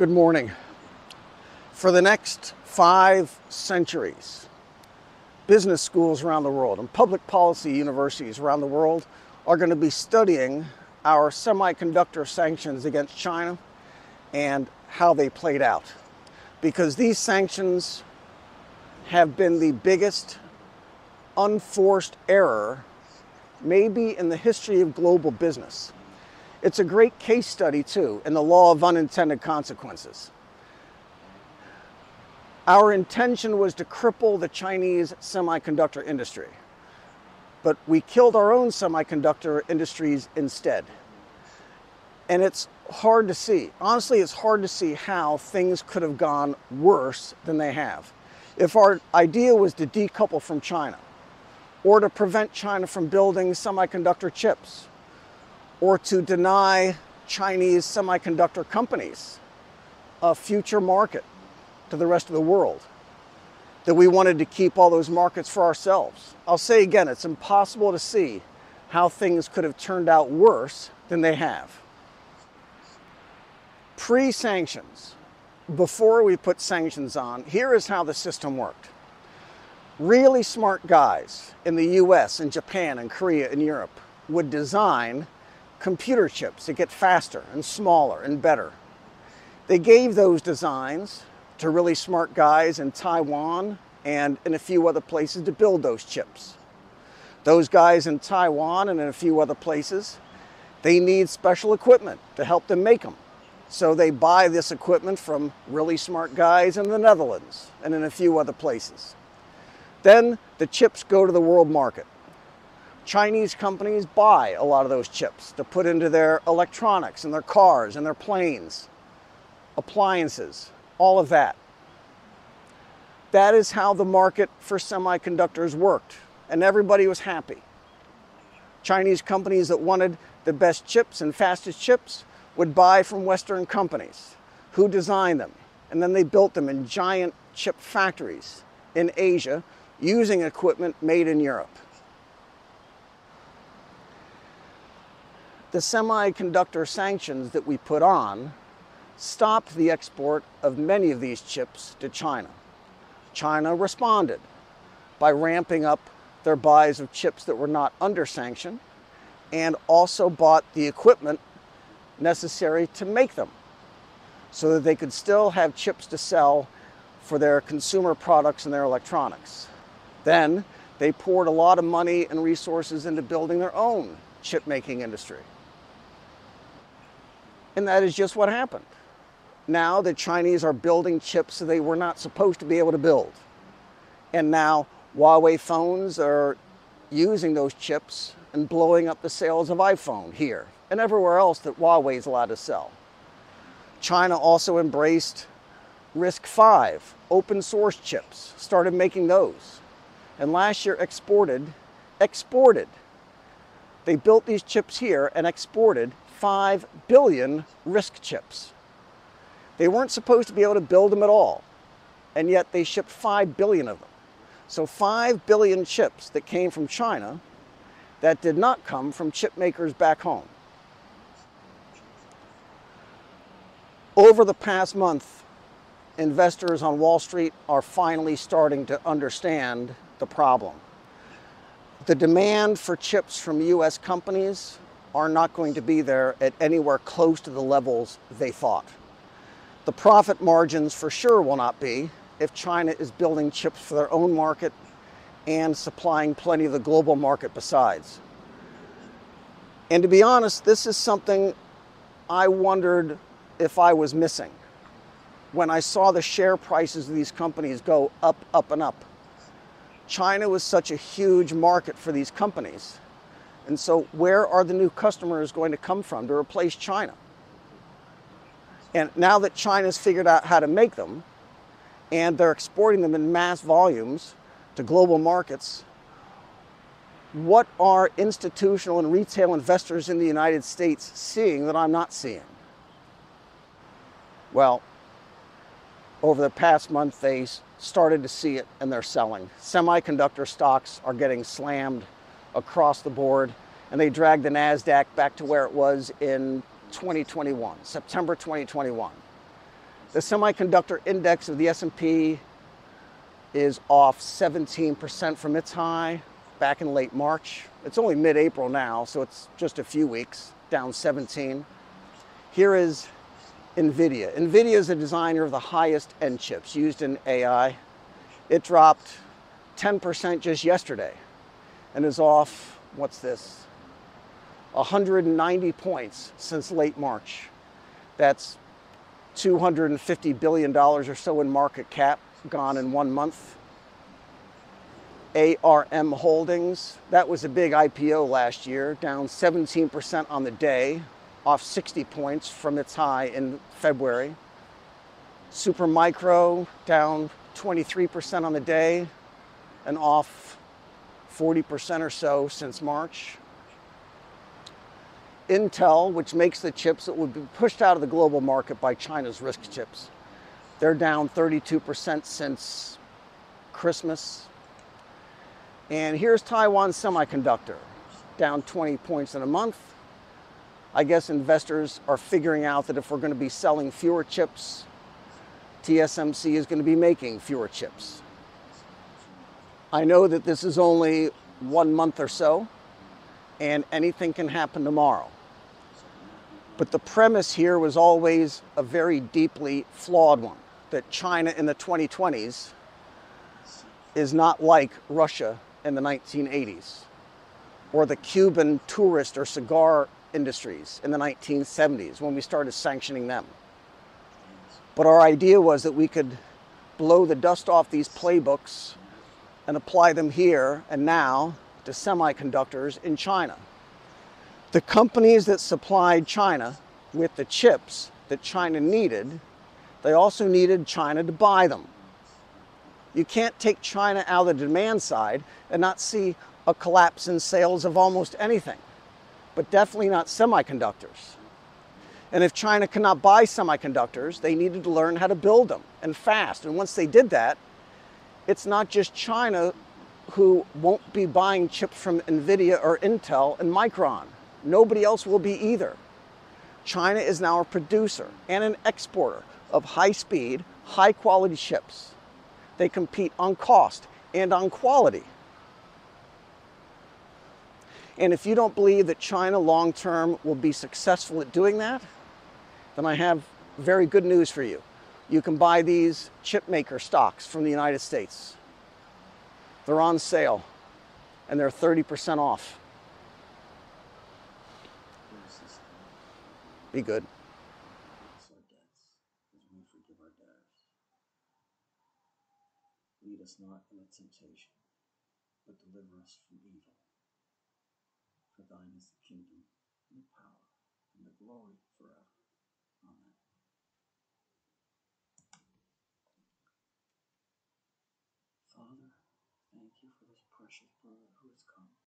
Good morning. For the next five centuries, business schools around the world and public policy universities around the world are going to be studying our semiconductor sanctions against China and how they played out. Because these sanctions have been the biggest unforced error, maybe in the history of global business. It's a great case study, too, in the law of unintended consequences. Our intention was to cripple the Chinese semiconductor industry, but we killed our own semiconductor industries instead. And it's hard to see. Honestly, it's hard to see how things could have gone worse than they have. If our idea was to decouple from China, or to prevent China from building semiconductor chips, or to deny Chinese semiconductor companies a future market to the rest of the world. That we wanted to keep all those markets for ourselves. I'll say again, it's impossible to see how things could have turned out worse than they have. Pre sanctions, before we put sanctions on, here is how the system worked. Really smart guys in the US and Japan and Korea and Europe would design computer chips that get faster and smaller and better. They gave those designs to really smart guys in Taiwan and in a few other places to build those chips. Those guys in Taiwan and in a few other places, they need special equipment to help them make them. So they buy this equipment from really smart guys in the Netherlands and in a few other places. Then the chips go to the world market. Chinese companies buy a lot of those chips to put into their electronics and their cars and their planes, appliances, all of that. That is how the market for semiconductors worked, and everybody was happy. Chinese companies that wanted the best chips and fastest chips would buy from Western companies who designed them, and then they built them in giant chip factories in Asia using equipment made in Europe. The semiconductor sanctions that we put on stopped the export of many of these chips to China. China responded by ramping up their buys of chips that were not under sanction and also bought the equipment necessary to make them so that they could still have chips to sell for their consumer products and their electronics. Then they poured a lot of money and resources into building their own chip making industry. And that is just what happened. Now the Chinese are building chips that they were not supposed to be able to build. And now Huawei phones are using those chips and blowing up the sales of iPhone here and everywhere else that Huawei is allowed to sell. China also embraced RISC-V, open source chips, started making those. And last year exported, exported. They built these chips here and exported 5 billion RISC chips. They weren't supposed to be able to build them at all, and yet they shipped 5 billion of them. So 5 billion chips that came from China that did not come from chip makers back home. Over the past month, investors on Wall Street are finally starting to understand the problem. The demand for chips from US companies are not going to be there at anywhere close to the levels they thought. The profit margins for sure will not be if China is building chips for their own market and supplying plenty of the global market besides. And to be honest, this is something I wondered if I was missing when I saw the share prices of these companies go up, up, and up. China was such a huge market for these companies and so, where are the new customers going to come from to replace China? And now that China's figured out how to make them and they're exporting them in mass volumes to global markets, what are institutional and retail investors in the United States seeing that I'm not seeing? Well, over the past month, they started to see it and they're selling. Semiconductor stocks are getting slammed across the board, and they dragged the NASDAQ back to where it was in 2021, September 2021. The semiconductor index of the S&P is off 17% from its high back in late March. It's only mid-April now, so it's just a few weeks, down 17. Here is NVIDIA. NVIDIA is a designer of the highest end chips used in AI. It dropped 10% just yesterday and is off, what's this? 190 points since late March. That's $250 billion or so in market cap gone in one month. ARM Holdings, that was a big IPO last year, down 17% on the day, off 60 points from its high in February. Supermicro down 23% on the day and off 40% or so since March. Intel, which makes the chips that would be pushed out of the global market by China's RISC chips, they're down 32% since Christmas. And here's Taiwan Semiconductor, down 20 points in a month. I guess investors are figuring out that if we're going to be selling fewer chips, TSMC is going to be making fewer chips. I know that this is only one month or so, and anything can happen tomorrow. But the premise here was always a very deeply flawed one that China in the 2020s is not like Russia in the 1980s or the Cuban tourist or cigar industries in the 1970s when we started sanctioning them. But our idea was that we could blow the dust off these playbooks and apply them here and now to semiconductors in China. The companies that supplied China with the chips that China needed, they also needed China to buy them. You can't take China out of the demand side and not see a collapse in sales of almost anything, but definitely not semiconductors. And if China cannot buy semiconductors, they needed to learn how to build them and fast. And once they did that, it's not just China who won't be buying chips from NVIDIA or Intel and Micron. Nobody else will be either. China is now a producer and an exporter of high speed, high quality chips. They compete on cost and on quality. And if you don't believe that China long term will be successful at doing that, then I have very good news for you. You can buy these chip maker stocks from the United States. They're on sale and they're 30% off. Be good. Lead us not into temptation, but deliver us from evil. For thine is the kingdom, and the power, and the glory forever. Amen. Father, thank you for this precious brother who has come.